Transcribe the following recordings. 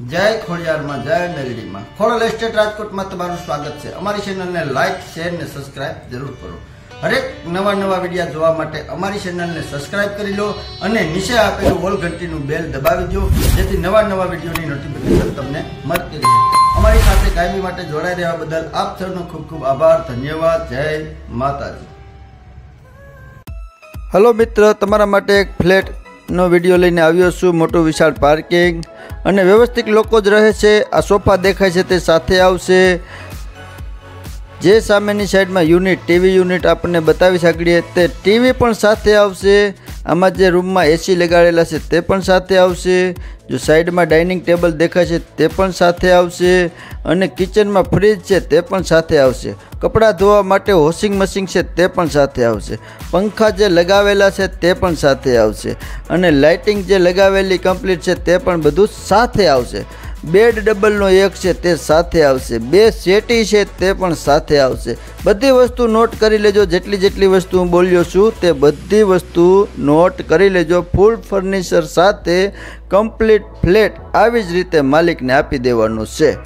જય ખોડિયારમાં, જય મેલડીમાં ખોડલ એસ્ટેટ રાજકોટમાં તમારું સ્વાગત છે. અમારી ચેનલને લાઇક શેર ને સબસ્ક્રાઇબ જરૂર કરો. હરેક નવા નવા વિડીયા જોવા માટે અમારી ચેનલને સબસ્ક્રાઇબ કરી લો અને નીચે આપેલું વોલ ઘંટીનું બેલ દબાવી દો, જેથી નવા નવા વિડીયોની નોટિફિકેશન તમને મળતી રહે. અમારી સાથે કાયમી માટે જોડાઈ રહેવા બદલ આપ સૌનો ખૂબ ખૂબ આભાર, ધન્યવાદ. જય માતાજી. હલો મિત્ર, તમારા માટે એક ફ્લેટનો વીડિયો લઈને આવ્યો છું, મોટું વિશાળ પાર્કિંગ અને વ્યવસ્થિત લોકો જ રહે છે. આ સોફા દેખાય છે તે સાથે આવશે. જે સામેની સાઈડમાં યુનિટ, ટીવી યુનિટ આપણને બતાવી શકીએ. તે ટીવી પણ સાથે આવશે. આમાં જે રૂમમાં એસી લગાડેલા છે તે પણ સાથે આવશે. જો સાઈડમાં ડાઇનિંગ ટેબલ દેખાય છે તે પણ સાથે આવશે. અને કિચનમાં ફ્રીજ છે તે પણ સાથે આવશે. કપડાં ધોવા માટે વોશિંગ મશીન છે તે પણ સાથે આવશે. પંખા જે લગાવેલા છે તે પણ સાથે આવશે. અને લાઇટિંગ જે લગાવેલી કમ્પ્લીટ છે તે પણ બધું સાથે આવશે. બેડ ડબલનો એક છે તે સાથે આવશે. બે સેટી છે તે પણ સાથે આવશે. બધી વસ્તુ નોટ કરી લેજો. જેટલી જેટલી વસ્તુ હું બોલ્યો છું તે બધી વસ્તુ નોટ કરી લેજો. ફૂલ ફર્નિચર સાથે કમ્પ્લીટ ફ્લેટ આવી જ રીતે માલિકને આપી દેવાનું છે.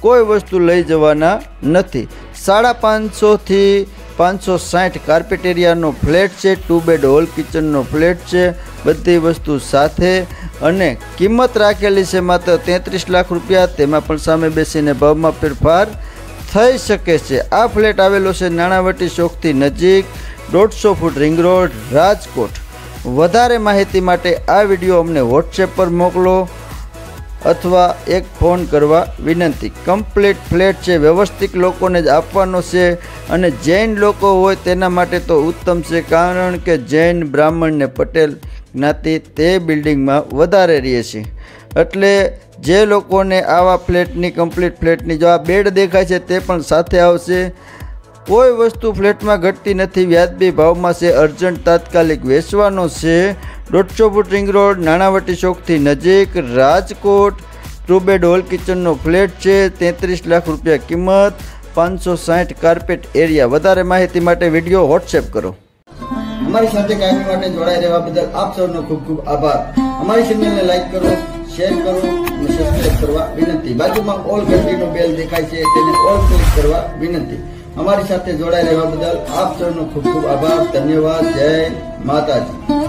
કોઈ વસ્તુ લઈ જવાના નથી. સાડા પાંચસોથી પાંચસો સાઠ કાર્પેટેરિયાનો ફ્લેટ છે. ટુ બેડ હોલ કિચનનો ફ્લેટ છે. બધી વસ્તુ સાથે અને કિંમત રાખેલી છે માત્ર તેત્રીસ લાખ રૂપિયા. તેમાં પણ સામે બેસીને ભાવમાં ફેરફાર થઈ શકે છે. આ ફ્લેટ આવેલો છે નાણાવટી ચોકથી નજીક દોઢસો ફૂટ રિંગ રોડ, રાજકોટ. વધારે માહિતી માટે આ વીડિયો અમને વોટ્સએપ પર મોકલો અથવા એક ફોન કરવા વિનંતી. કમ્પ્લીટ ફ્લેટ છે, વ્યવસ્થિત લોકોને જ આપવાનો છે અને જૈન લોકો હોય તેના માટે તો ઉત્તમ છે કારણ કે જૈન બ્રાહ્મણ ને પટેલ જ્ઞાતિ તે બિલ્ડિંગમાં વધારે રહે છે. એટલે જે લોકોને આવા ફ્લેટની, કમ્પ્લીટ ફ્લેટની જો આ બેડ દેખાય છે તે પણ સાથે આવશે. કોઈ વસ્તુ ફ્લેટમાં ઘટતી નથી, વ્યાજબી ભાવમાં છે, અર્જન્ટ તાત્કાલિક વેચવાનો છે. દોઢસો ફૂટ રિંગ રોડ, નાણાવટી ચોકથી નજીક, રાજકોટ ટુ બેડ હોલ કિચનનો ફ્લેટ છે, તેત્રીસ લાખ રૂપિયા કિંમત, પાંચસો સાઠ કાર્પેટ એરિયા. વધારે માહિતી માટે વીડિયો વોટ્સએપ કરો. અમારી સાથે કાયમી માટે જોડાઈ રહેવા બદલ આપ સૌનો ખૂબ ખૂબ આભાર. અમારી ચેનલને લાઈક કરો, શેર કરો અને સબસ્ક્રાઈબ કરવા વિનંતી. બાજુમાં ઓલ ઘંટીનો બેલ દેખાય છે, તેને ઓલ ક્લિક કરવા વિનંતી. અમારી સાથે જોડાઈ રહેવા બદલ આપ સૌનો ખૂબ ખૂબ આભાર. ધન્યવાદ. જય માતાજી.